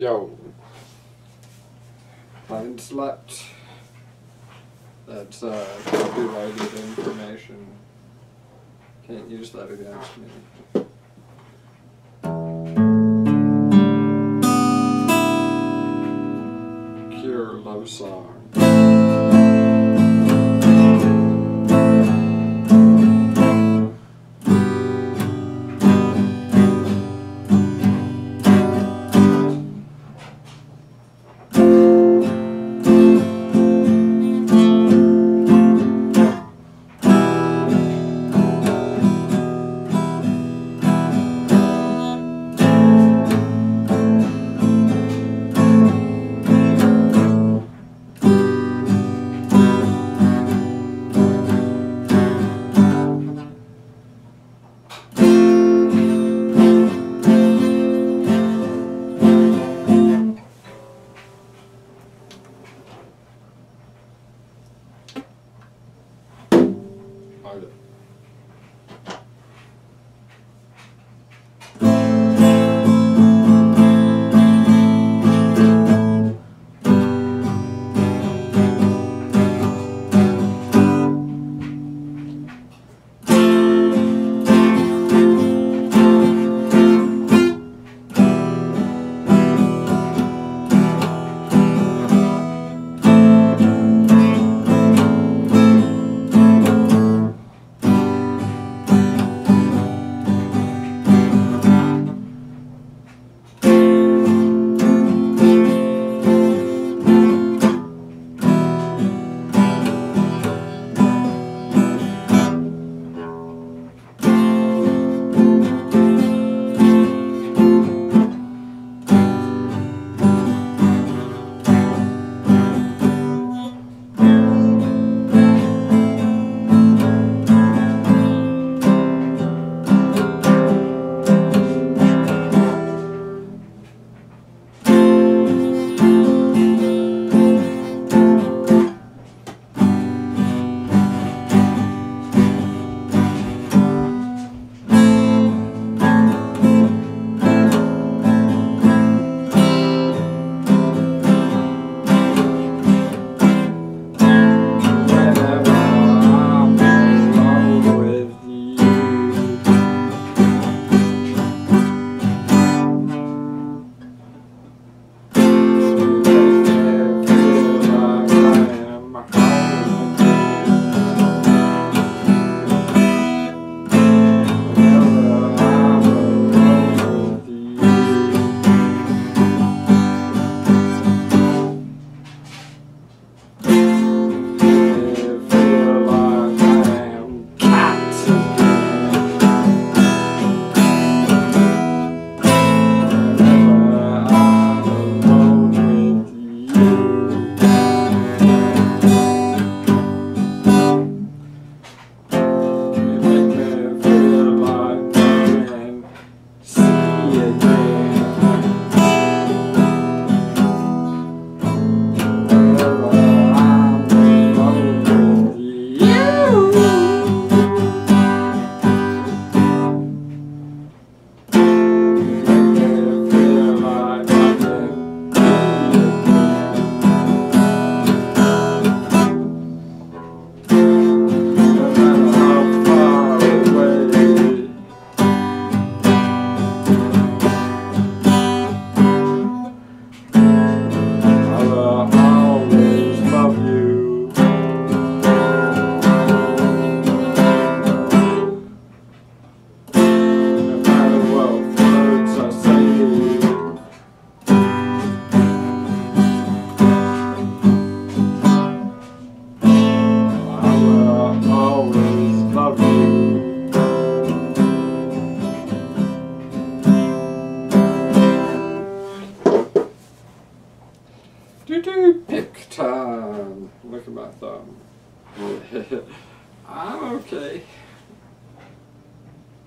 Yo. Haven't slept. That's uh, copyrighted information. Can't use that against me. Cure love song.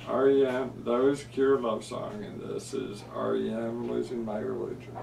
REM, those cure love song, and this is REM, Losing My Religion.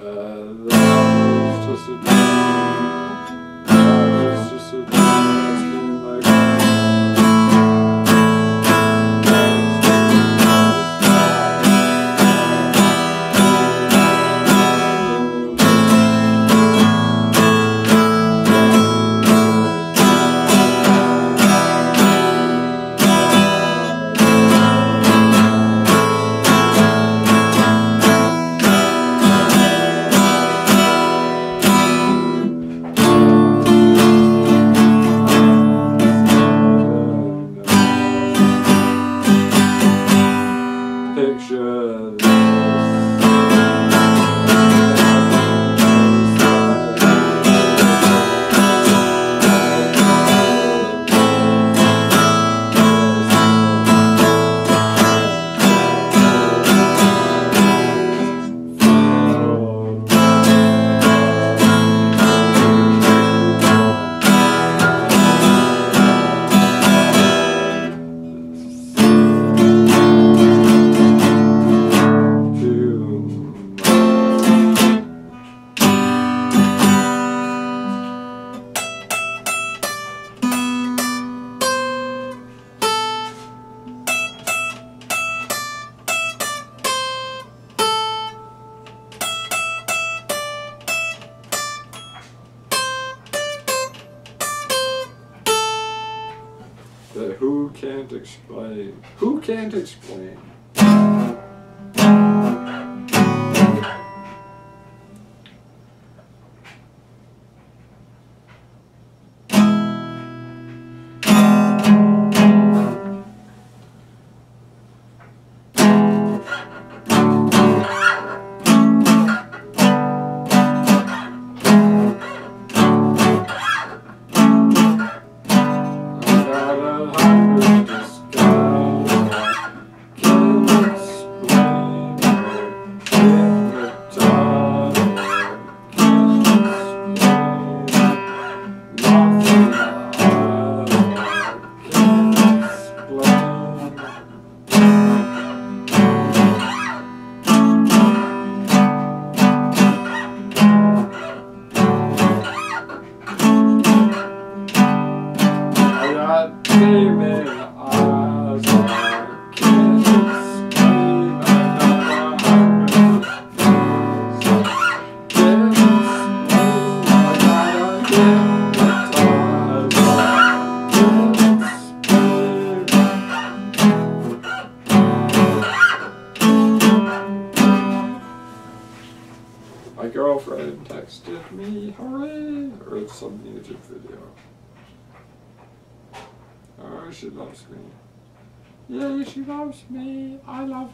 Uh, that was just a Can't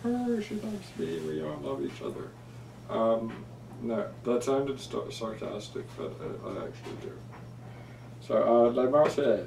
her. She loves me. We all love each other. Um, no, that sounded st- sarcastic, but I, I actually do. So, uh, La Marseille.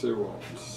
Tennessee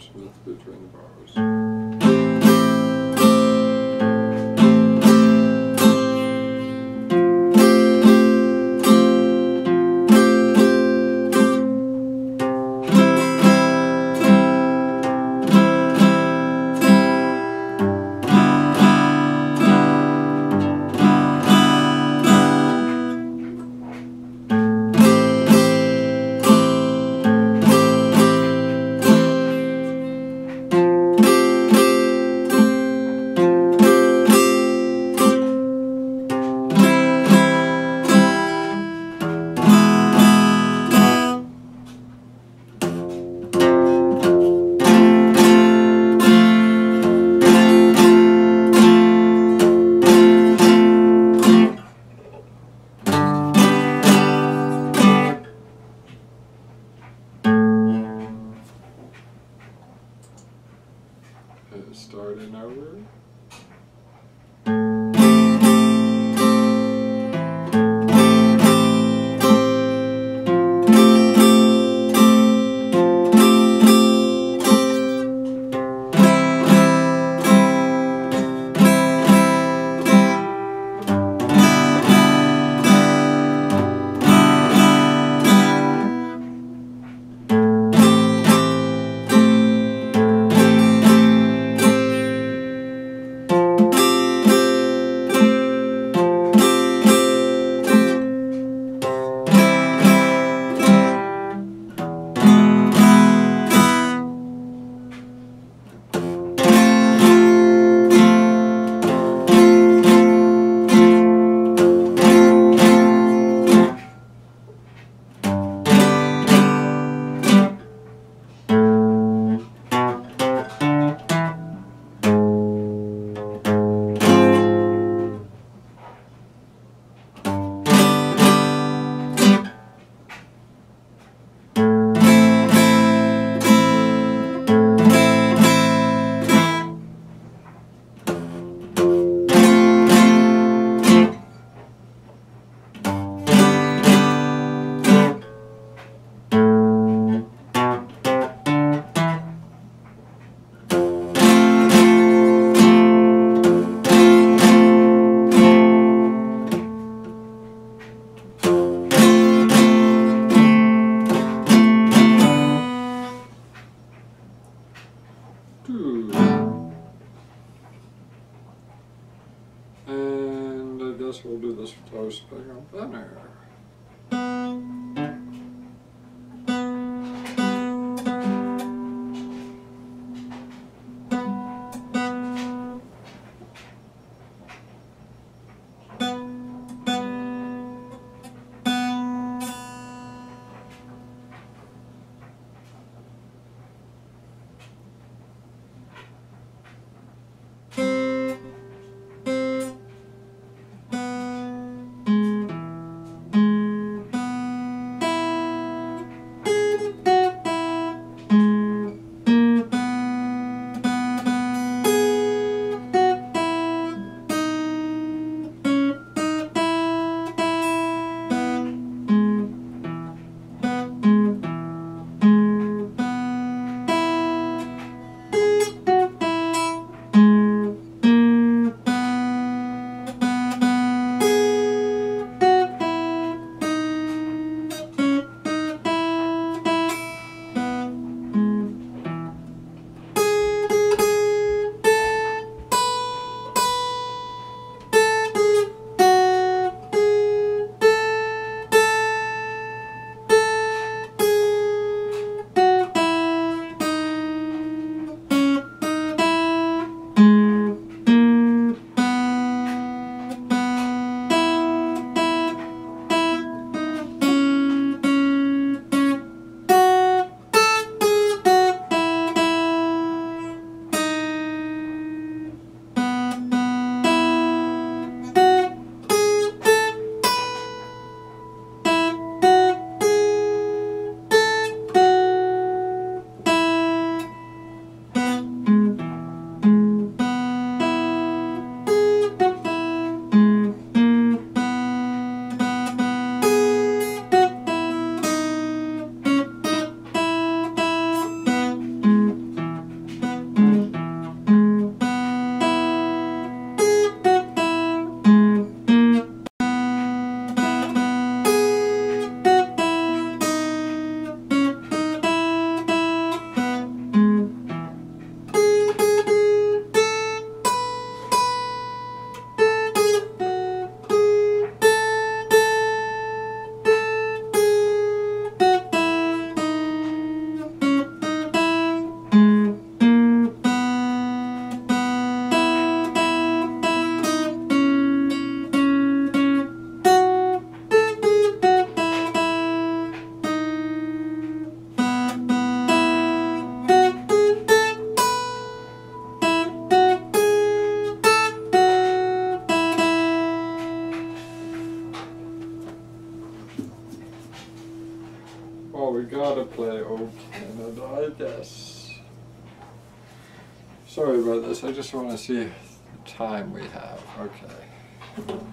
Smith between the It's starting toasting a banner. Oh, just want to see the time we have. Okay.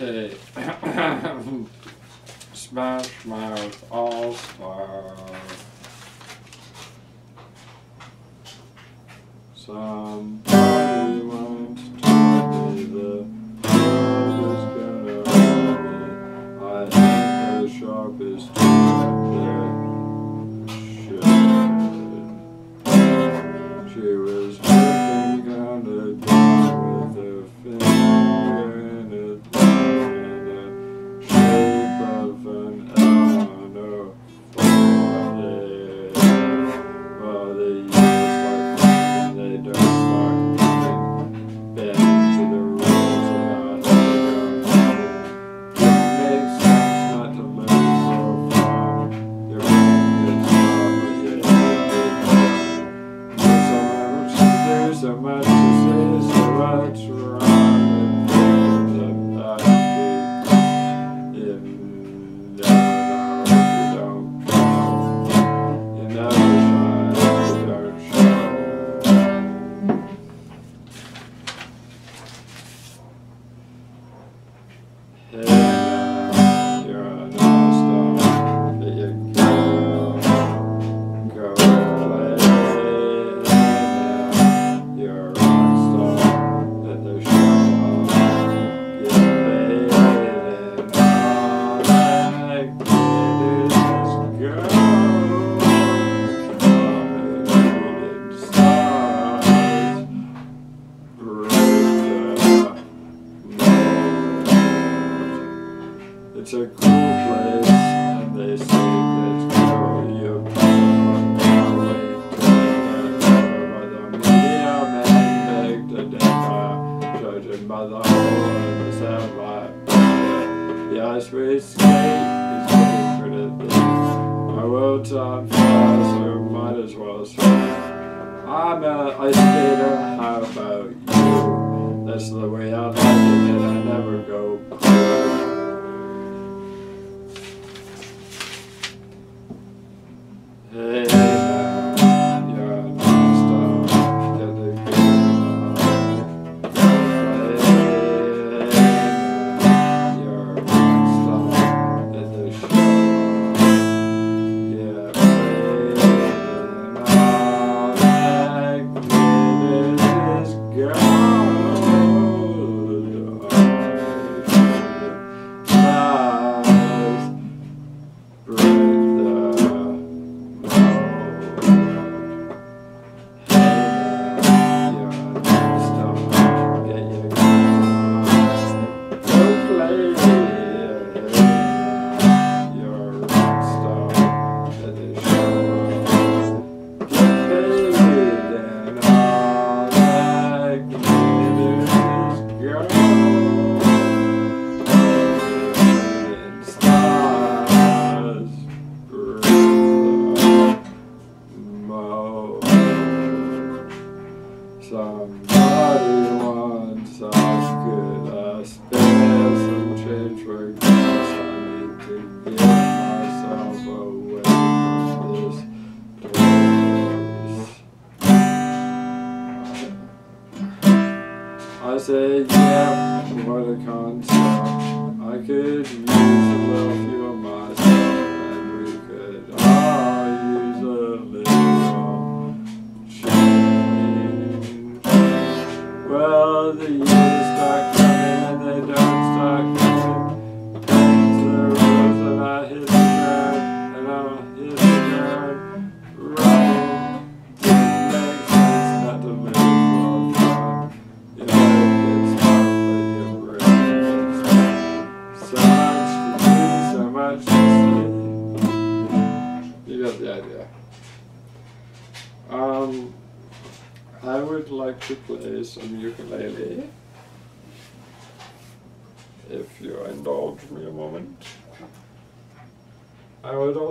Okay.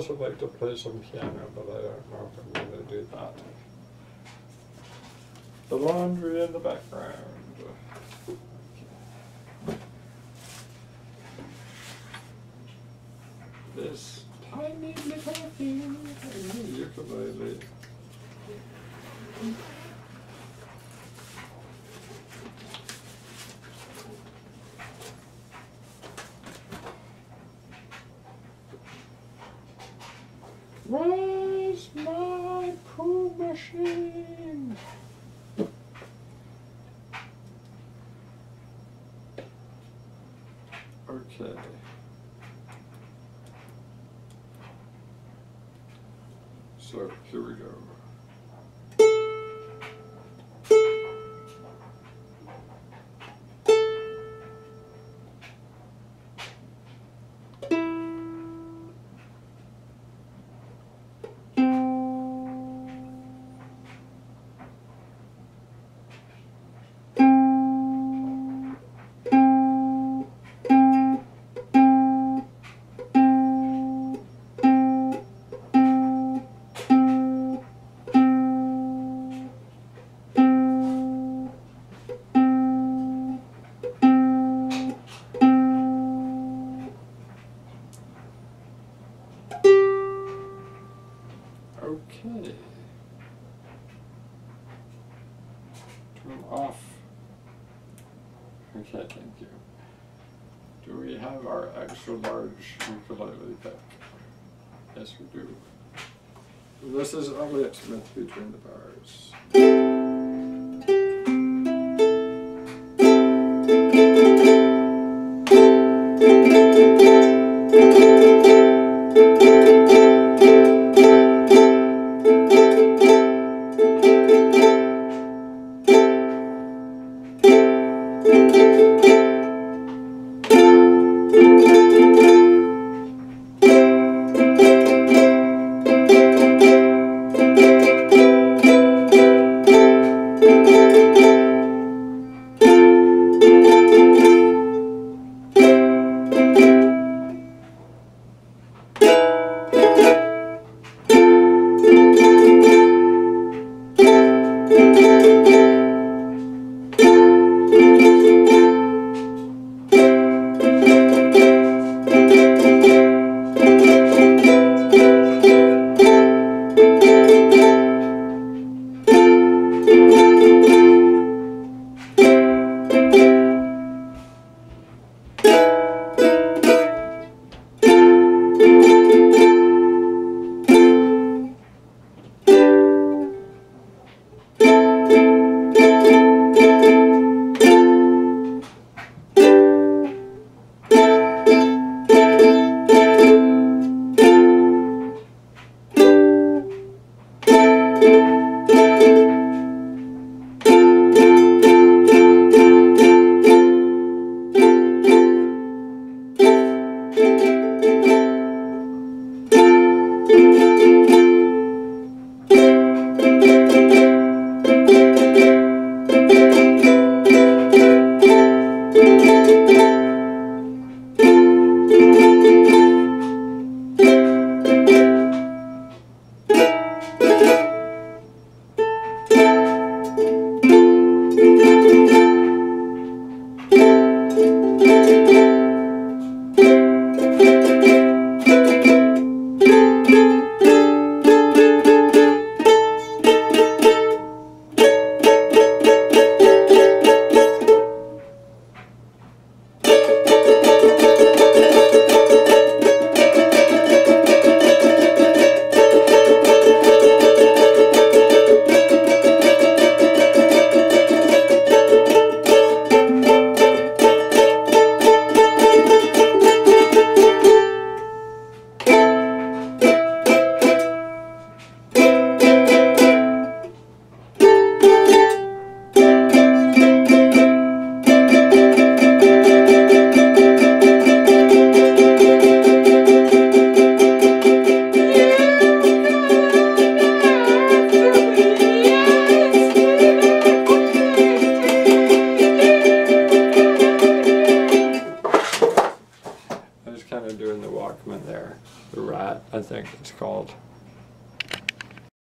also like to play some piano, but I don't know if I'm going to do that. The laundry in the background. This tiny little thing, ukulele. Where's my poo machine? Okay. So here we go. Turn off. Okay, thank you. Do we have our extra large ukulele pick? Yes, we do. This is Elliott Smith between the bars. I was